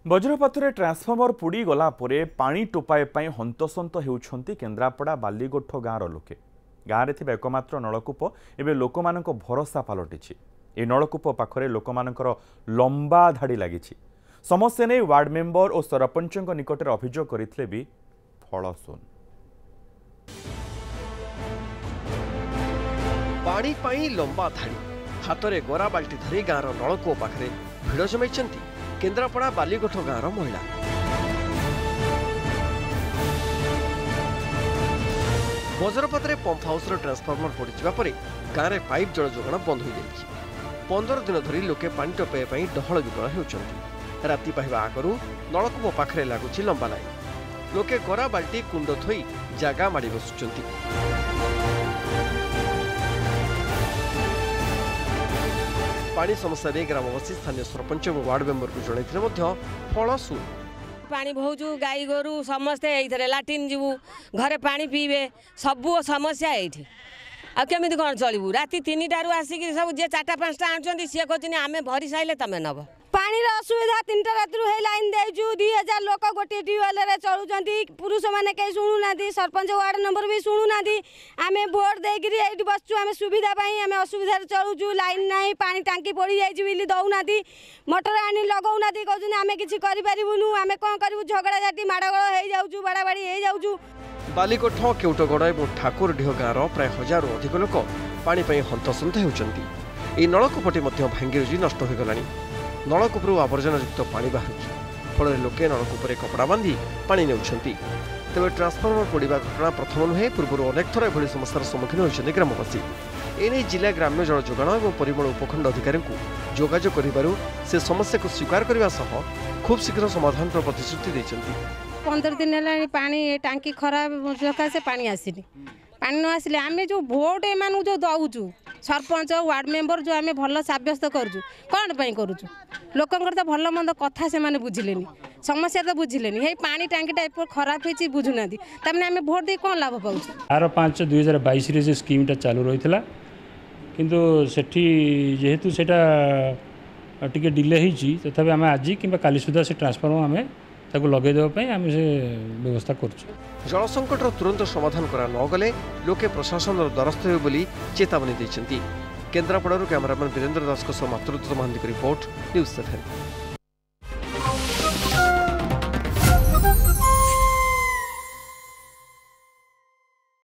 ବଜ୍ରପାତରେ transformer ପୋଡ଼ିଗଲା ପରେ ପାଣି ଟୋପାଏ ପାଇଁ ହନ୍ତସନ୍ତ ହେଉଛନ୍ତି କେନ୍ଦ୍ରାପଡ଼ା ବାଲିଗୋଠ ଗାଁର ଲୋକେ। ଗାଁରେ ଥିବା ଏକମାତ୍ର ନଳକୂପ ଏବେ ଲୋକମାନଙ୍କ ଭରସା ପାଲଟିଛି। ଏହି ନଳକୂପ ପାଖରେ ଲୋକମାନଙ୍କର ଲମ୍ବା ଧାଡ଼ି ଲାଗିଛି। ସମସ୍ୟା ନେଇ ୱାର୍ଡ ମେମ୍ବର ଓ ସରପଞ୍ଚଙ୍କ ନିକଟରେ ଅଭିଯୋଗ କରିଥିଲେ ବି ଫଳ ଶୂନ। ପାଣି ପାଇଁ ଲମ୍ବା ଧାଡ଼ି। ହାତରେ ଗରା ବାଲ୍ଟି ଧରି ଗାଁର ନଳକୂଅ ପାଖରେ ଭିଡ଼ ଜମାଇଛନ୍ତି। କେନ୍ଦ୍ରାପଡ଼ା ବାଲିଗୋଠ ଗାଁର ମହିଳା। ବଜ୍ରପାତରେ ପମ୍ପ ହାଉସ୍ର ଟ୍ରାନ୍ସଫର୍ମର ପଡ଼ିଯିବା ପରେ ଗାଁରେ ପାଇପ୍ ଜଳ ଯୋଗାଣ ବନ୍ଦ ହୋଇଯାଇଛି। ପନ୍ଦର ଦିନ ଧରି ଲୋକେ ପାଣି ଟପାଇବା ପାଇଁ ଡହଳ ବିକଳ ହେଉଛନ୍ତି। ରାତି ପାହିବା ଆଗରୁ ନଳକୂପ ପାଖରେ ଲାଗୁଛି ଲମ୍ବା ଲାଇନ୍। ଲୋକେ ଗରା ବାଲ୍ଟି କୁଣ୍ଡ ଥୋଇ ଜାଗା ମାଡ଼ି ବସୁଛନ୍ତି। ପାଣି ସମସ୍ୟା ନେଇ ଗ୍ରାମବାସୀ ସ୍ଥାନୀୟ ସରପଞ୍ଚ ଏବଂ ୱାର୍ଡ ମେମ୍ବରଙ୍କୁ ଜଣାଇଥିଲେ ମଧ୍ୟ ଫଳ ଶୂନ ପାଣି ବୋହୁଛୁ ଗାଈ ଗୋରୁ ସମସ୍ତେ ଏଇଥିରେ ଲାଟ୍ରିନ୍ ଯିବୁ ଘରେ ପାଣି ପିଇବେ ସବୁ ସମସ୍ୟା ଏଇଠି। ଆଉ କେମିତି କ'ଣ ଚଳିବୁ? ରାତି ତିନିଟାରୁ ଆସିକି ସବୁ ଯିଏ ଚାରିଟା ପାଞ୍ଚଟା ଆଣୁଛନ୍ତି ସିଏ କହୁଛନ୍ତି ଆମେ ଭରି ସାଇଲେ ତମେ ନେବ। ପାଣିର ଅସୁବିଧା ତିନିଟା ରାତିରୁ ହେଇ ଲୋକ ଗୋଟିଏ ଟ୍ୟୁବୱେଲ୍ରେ ଚଳୁଛନ୍ତି। ପୁରୁଷମାନେ କେହି ଶୁଣୁନାହାନ୍ତି ସରପଞ୍ଚ ୱାର୍ଡ ନମ୍ବର ବି ଶୁଣୁନାହାନ୍ତି। ଆମେ ଭୋଟ ଦେଇକିରି ଏଇଠି ବସୁଛୁ ଆମେ ସୁବିଧା ପାଇଁ ଆମେ ଅସୁବିଧାରେ ଚଳୁଛୁ ଲାଇନ୍ ନାହିଁ ପାଣି ଟାଙ୍କି ପଡ଼ିଯାଇଛି ବୋଲି ଦେଉନାହାନ୍ତି। ମଟର ଆଣି ଲଗାଉନାହାନ୍ତି କହୁଛନ୍ତି ଆମେ କିଛି କରିପାରିବୁନୁ ଆମେ କ'ଣ କରିବୁ? ଝଗଡ଼ା ଝାଟି ମାଡ଼ଗୋଳ ହେଇଯାଉଛୁ ବାଡ଼ାବାଡ଼ି ହେଇଯାଉଛୁ। ବାଲିକୋଠ କେଉଟଗଡ଼ ଏବଂ ଠାକୁରଡିହ ଗାଁର ପ୍ରାୟ ହଜାରରୁ ଅଧିକ ଲୋକ ପାଣି ପାଇଁ ହନ୍ତସନ୍ତ ହେଉଛନ୍ତି। ଏହି ନଳକୂପଟି ମଧ୍ୟ ଭାଙ୍ଗିରୁଜି ନଷ୍ଟ ହୋଇଗଲାଣି। ନଳକୂପରୁ ଆବର୍ଜନାଯୁକ୍ତ ପାଣି ବାହାରୁଛି। ଫଳରେ ଲୋକେ ନଳକୂପରେ କପଡ଼ା ବାନ୍ଧି ପାଣି ନେଉଛନ୍ତି। ତେବେ ଟ୍ରାନ୍ସଫର୍ମର ପୋଡ଼ିବା ଘଟଣା ପ୍ରଥମ ନୁହେଁ ପୂର୍ବରୁ ଅନେକ ଥର ଏଭଳି ସମସ୍ୟାର ସମ୍ମୁଖୀନ ହୋଇଛନ୍ତି ଗ୍ରାମବାସୀ। ଏନେଇ ଜିଲ୍ଲା ଗ୍ରାମ୍ୟ ଜଳ ଯୋଗାଣ ଏବଂ ପରିମଳ ଉପଖଣ୍ଡ ଅଧିକାରୀଙ୍କୁ ଯୋଗାଯୋଗ କରିବାରୁ ସେ ସମସ୍ୟାକୁ ସ୍ୱୀକାର କରିବା ସହ ଖୁବ୍ ଶୀଘ୍ର ସମାଧାନର ପ୍ରତିଶ୍ରୁତି ଦେଇଛନ୍ତି। ପନ୍ଦର ଦିନ ହେଲାଣି ପାଣି ଟାଙ୍କି ଖରାପ ସକାଶେ ପାଣି ଆସିନି। ପାଣି ନ ଆସିଲେ ଆମେ ଯେଉଁ ଭୋଟ ଏମାନଙ୍କୁ ଯେଉଁ ଦେଉଛୁ ସରପଞ୍ଚ ୱାର୍ଡ଼ ମେମ୍ବର ଯେଉଁ ଆମେ ଭଲ ସାବ୍ୟସ୍ତ କରୁଛୁ କ'ଣ ପାଇଁ କରୁଛୁ? ଲୋକଙ୍କର ତ ଭଲ ମନ୍ଦ କଥା ସେମାନେ ବୁଝିଲେନି ସମସ୍ୟା ତ ବୁଝିଲେନି ହେଇ ପାଣି ଟାଙ୍କିଟା ଏପଟ ଖରାପ ହେଇଛି ବୁଝୁନାହାନ୍ତି ତାମାନେ ଆମେ ଭୋଟ ଦେଇ କ'ଣ ଲାଭ ପାଉଛୁ? ବାର ପାଞ୍ଚ ଦୁଇ ହଜାର ବାଇଶରେ ସେ ସ୍କିମ୍ଟା ଚାଲୁ ରହିଥିଲା କିନ୍ତୁ ସେଠି ଯେହେତୁ ସେଇଟା ଟିକେ ଡିଲେ ହେଇଛି ତଥାପି ଆମେ ଆଜି କିମ୍ବା କାଲି ସୁଦ୍ଧା ସେ ଟ୍ରାନ୍ସଫର୍ମର ଆମେ ତାକୁ ଲଗାଇ ଦେବା ପାଇଁ ଆମେ ସେ ବ୍ୟବସ୍ଥା କରୁଛୁ ଜଳ ସଙ୍କଟର ତୁରନ୍ତ ସମାଧାନ କରା ନଗଲେ ଲୋକେ ପ୍ରଶାସନର ଦ୍ୱାରସ୍ଥ ହେବେ ବୋଲି ଚେତାବନୀ ଦେଇଛନ୍ତି କେନ୍ଦ୍ରାପଡ଼ାରୁ କ୍ୟାମେରାମ୍ୟାନ୍ ବୀରେନ୍ଦ୍ର ଦାସଙ୍କ ସହ ମାତୃତ୍ୱ ମହାନ୍ତିଙ୍କ ରିପୋର୍ଟ ନ୍ୟୁଜ୍ ସେଭେନ୍